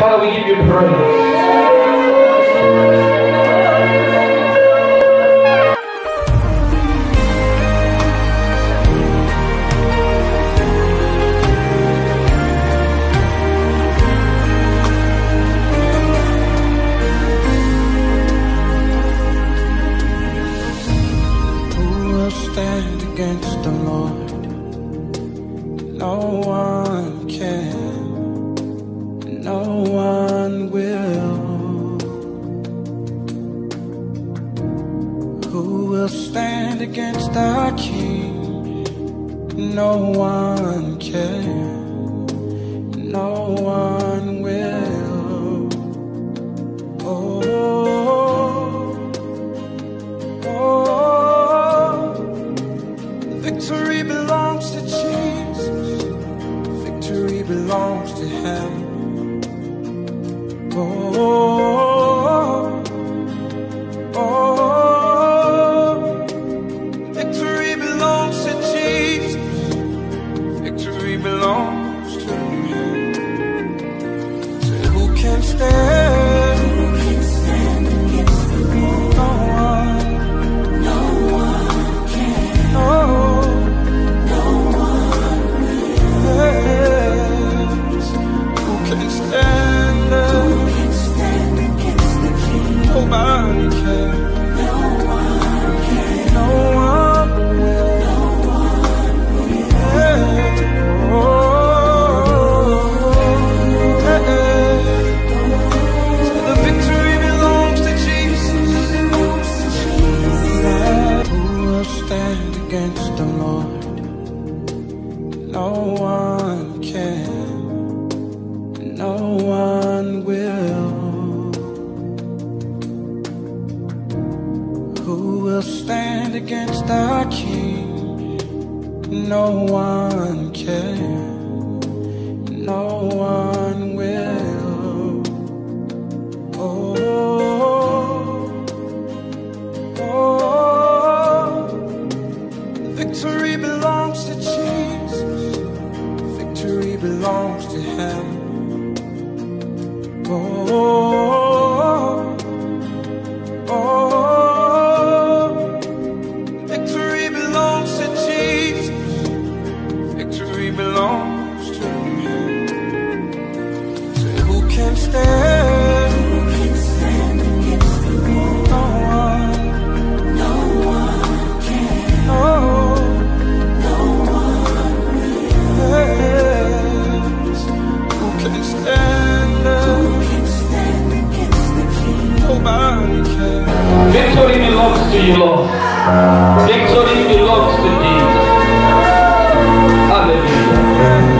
Father, we give you praise. Against the Lord? No one Who will stand against our King? No one can, no one will. Oh. Oh, victory belongs to Jesus. Victory belongs to Him. Oh, can No one can, no one will. Who will stand against our King? No one can, no one will. Oh, oh, oh, oh. victory belongs to Jesus. Belongs to Him. Oh, belongs to you, Lord. Victory belongs to Jesus. Hallelujah.